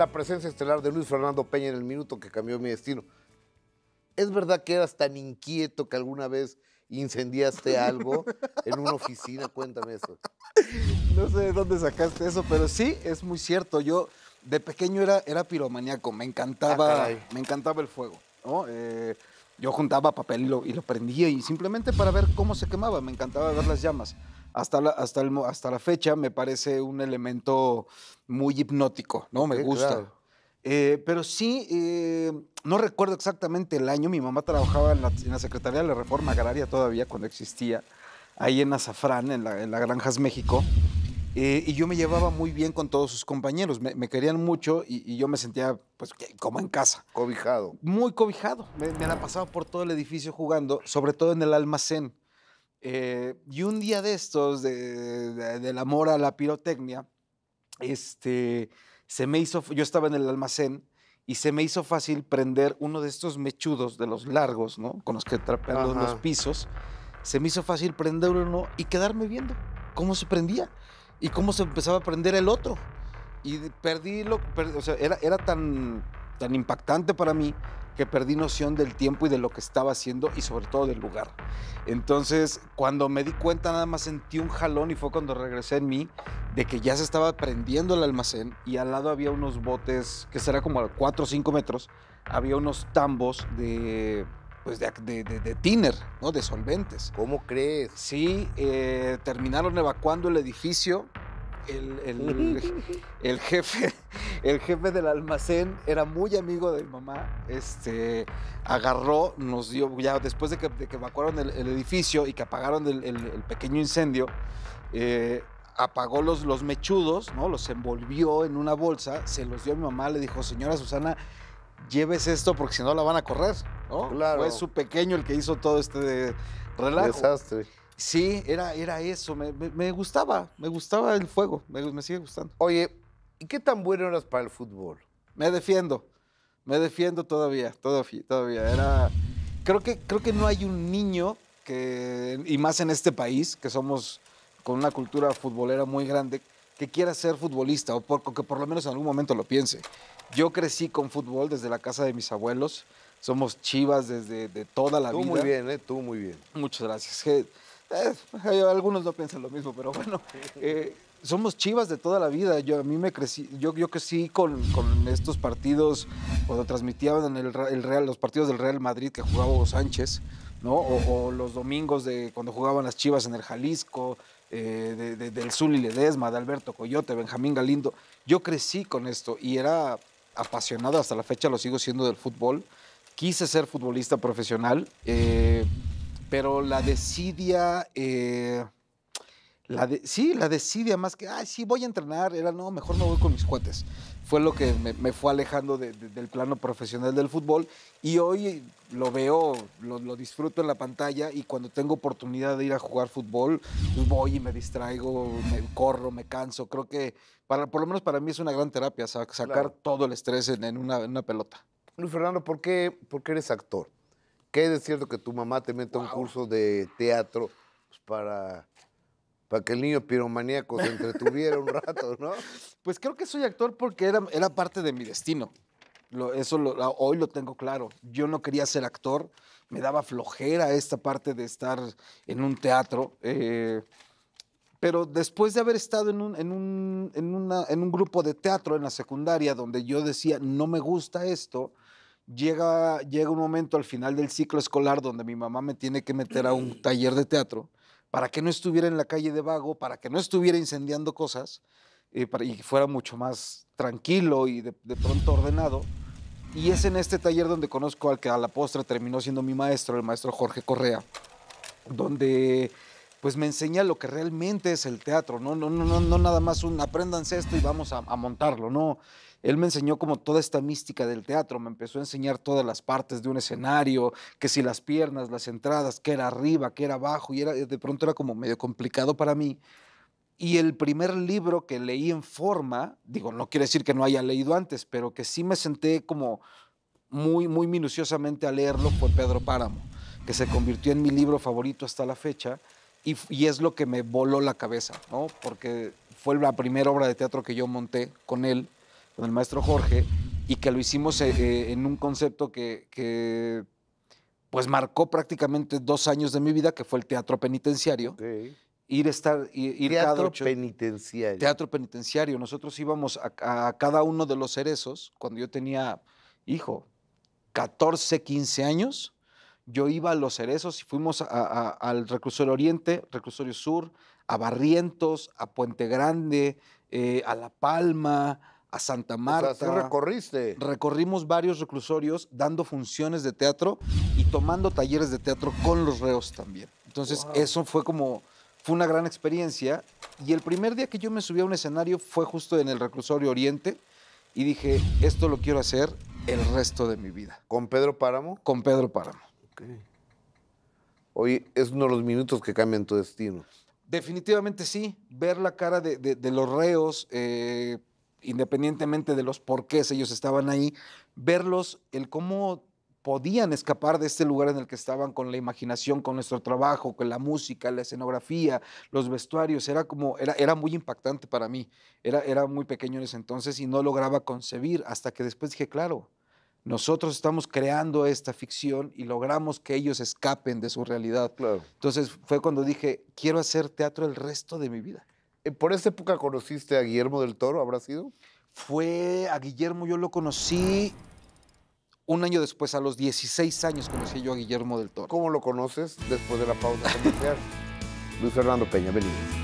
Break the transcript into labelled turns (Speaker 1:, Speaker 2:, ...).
Speaker 1: la presencia estelar de Luis Fernando Peña en el minuto que cambió mi destino. ¿Es verdad que eras tan inquieto que alguna vez incendiaste algo en una oficina? Cuéntame eso.
Speaker 2: No sé de dónde sacaste eso, pero sí, es muy cierto. Yo de pequeño era, era piromaníaco, me encantaba,
Speaker 1: Ah,
Speaker 2: me encantaba el fuego. ¿no? Eh, yo juntaba papel y lo, y lo prendía y simplemente para ver cómo se quemaba, me encantaba ver las llamas. Hasta la, hasta el hasta la fecha me parece un elemento muy hipnótico, ¿no? Me
Speaker 1: Sí,
Speaker 2: gusta.
Speaker 1: claro.
Speaker 2: Eh, pero sí, eh, no recuerdo exactamente el año. Mi mamá trabajaba en la, en la Secretaría de la Reforma Agraria todavía, cuando existía, ahí en Azafrán, en la, en la Granjas México. Eh, y yo me llevaba muy bien con todos sus compañeros. Me, me querían mucho y, y yo me sentía pues como en casa.
Speaker 1: Cobijado.
Speaker 2: Muy cobijado. Me, me la pasaba por todo el edificio jugando, sobre todo en el almacén. Eh, y un día de estos, de- de- del amor a la pirotecnia, este, se me hizo, yo estaba en el almacén y se me hizo fácil prender uno de estos mechudos de los largos, ¿no? Con los que trapean los, pisos. Se me hizo fácil prender uno y quedarme viendo cómo se prendía y cómo se empezaba a prender el otro. Y perdí lo, per- o sea, era, era tan, tan impactante para mí que perdí noción del tiempo y de lo que estaba haciendo y sobre todo del lugar. Entonces, cuando me di cuenta, nada más sentí un jalón y fue cuando regresé en mí de que ya se estaba prendiendo el almacén y al lado había unos botes, que será como a 4 o 5 metros, había unos tambos de, pues de, de, de- de tiner, ¿no? De solventes.
Speaker 1: ¿Cómo crees?
Speaker 2: Sí, eh, terminaron evacuando el edificio. El, el- el jefe, el jefe del almacén era muy amigo de mi mamá. Este, agarró, nos dio, ya después de que, de que evacuaron el, el edificio y que apagaron el, pequeño incendio, eh, apagó los, los mechudos, ¿no? los envolvió en una bolsa, se los dio a mi mamá, le dijo, señora Susana, lleves esto porque si no la van a correr. ¿no?
Speaker 1: Claro.
Speaker 2: Fue su pequeño el que hizo todo este relajo.
Speaker 1: Desastre.
Speaker 2: Sí, era, era eso, me, me- me gustaba, me gustaba el fuego, me, me sigue gustando.
Speaker 1: Oye, ¿y qué tan bueno eras para el fútbol?
Speaker 2: Me defiendo, me defiendo todavía, todavía, todavía. Era, creo que, creo que no hay un niño que, y más en este país, que somos con una cultura futbolera muy grande, que quiera ser futbolista o, por- que por lo menos en algún momento lo piense. Yo crecí con fútbol desde la casa de mis abuelos, somos chivas desde de toda la
Speaker 1: Tú
Speaker 2: vida.
Speaker 1: muy bien, ¿eh? Tú muy bien.
Speaker 2: Muchas gracias. Eh, algunos no piensan lo mismo, pero bueno, eh, somos chivas de toda la vida. Yo a mí me crecí, yo, yo crecí con, con estos partidos cuando transmitían en el, el Real, los partidos del Real Madrid que jugaba Hugo Sánchez, ¿no? O, o los domingos de cuando jugaban las Chivas en el Jalisco, eh, de- de- del Zuli Ledesma, de Alberto Coyote, Benjamín Galindo. Yo crecí con esto y era apasionado hasta la fecha, lo sigo siendo del fútbol. Quise ser futbolista profesional. eh, pero la desidia, eh, la de, sí, la desidia más que, ay, sí, voy a entrenar, era, no, mejor me voy con mis cuates. Fue lo que me, me fue alejando de- de- del plano profesional del fútbol y hoy lo veo, lo, lo disfruto en la pantalla y cuando tengo oportunidad de ir a jugar fútbol, pues voy y me distraigo, me corro, me canso. Creo que, para, por lo menos para mí es una gran terapia, sa- sacar
Speaker 1: Claro.
Speaker 2: todo el estrés en, en una, en una pelota.
Speaker 1: Luis Fernando, ¿por qué, por qué eres actor? ¿Qué es cierto que tu mamá te mete a un curso de teatro pues, para, para que el niño piromaníaco se entretuviera un rato, ¿no?
Speaker 2: Pues creo que soy actor porque era, era parte de mi destino. Lo- eso lo- hoy lo tengo claro. Yo no quería ser actor, me daba flojera esta parte de estar en un teatro. eh, pero después de haber estado en un, en, un, en, una- en un grupo de teatro en la secundaria donde yo decía, no me gusta esto, llega, llega un momento al final del ciclo escolar donde mi mamá me tiene que meter a un taller de teatro para que no estuviera en la calle de vago, para que no estuviera incendiando cosas eh, para, y fuera mucho más tranquilo y de, de pronto ordenado. Y es en este taller donde conozco al que a la postre terminó siendo mi maestro, el maestro Jorge Correa, donde pues me enseña lo que realmente es el teatro, no, no, no, no, nada más un apréndanse esto y vamos a, a montarlo, no. Él me enseñó como toda esta mística del teatro, me empezó a enseñar todas las partes de un escenario, que si las piernas, las entradas, que era arriba, que era abajo, y era, de pronto era como medio complicado para mí. Y el primer libro que leí en forma, digo, no quiere decir que no haya leído antes, pero que sí me senté como muy, muy minuciosamente a leerlo, fue Pedro Páramo, que se convirtió en mi libro favorito hasta la fecha, y, es lo que me voló la cabeza, ¿no? Porque fue la primera obra de teatro que yo monté con él, con el maestro Jorge, y que lo hicimos eh, eh, en un concepto que, que, pues marcó prácticamente dos años de mi vida, que fue el teatro penitenciario. Ir, estar, ir, ir cada
Speaker 1: Teatro
Speaker 2: ocho-
Speaker 1: penitenciario.
Speaker 2: teatro penitenciario. Nosotros íbamos a, a cada uno de los cerezos, cuando yo tenía, hijo, 14, 15 años, yo iba a los cerezos y fuimos a- a- al reclusorio Oriente, reclusorio Sur, a Barrientos, a Puente Grande, eh, a La Palma, a Santa
Speaker 1: O sea,
Speaker 2: Marta.
Speaker 1: sí recorriste.
Speaker 2: Recorrimos varios reclusorios dando funciones de teatro y tomando talleres de teatro con los reos también. Entonces,
Speaker 1: Wow.
Speaker 2: eso fue como, fue una gran experiencia. Y el primer día que yo me subí a un escenario fue justo en el reclusorio Oriente y dije, esto lo quiero hacer el resto de mi vida,
Speaker 1: ¿Con Pedro Páramo?
Speaker 2: con Pedro Páramo.
Speaker 1: Oye, es uno de los minutos que cambian tu destino.
Speaker 2: Definitivamente sí, ver la cara de los reos, eh, independientemente de los porqués ellos estaban ahí, verlos, el cómo podían escapar de este lugar en el que estaban con la imaginación, con nuestro trabajo, con la música, la escenografía, los vestuarios, era como, era, era muy impactante para mí. Era, era muy pequeño en ese entonces y no lograba concebir hasta que después dije, claro, nosotros estamos creando esta ficción y logramos que ellos escapen de su realidad.
Speaker 1: Claro.
Speaker 2: Entonces fue cuando dije, quiero hacer teatro el resto de mi vida.
Speaker 1: ¿Por esa época conociste a Guillermo del Toro? ¿Habrá sido?
Speaker 2: Fue a Guillermo, yo lo conocí un año después, a los 16 años conocí yo a Guillermo del Toro.
Speaker 1: ¿Cómo lo conoces después de la pausa comercial? Luis Fernando Peña, venimos.